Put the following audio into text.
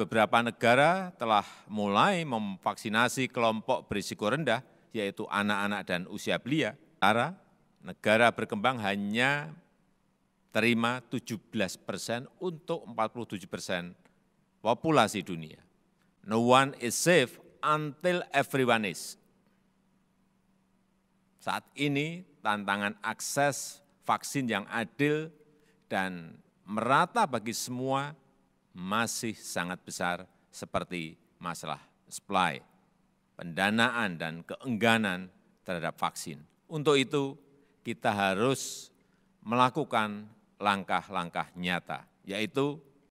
beberapa negara telah mulai memvaksinasi kelompok berisiko rendah, yaitu anak-anak dan usia belia. Cara negara berkembang hanya terima 17 persen untuk 47 persen populasi dunia. No one is safe until everyone is. Saat ini tantangan akses vaksin yang adil dan merata bagi semua masih sangat besar seperti masalah supply, pendanaan, dan keengganan terhadap vaksin. Untuk itu, kita harus melakukan langkah-langkah nyata, yaitu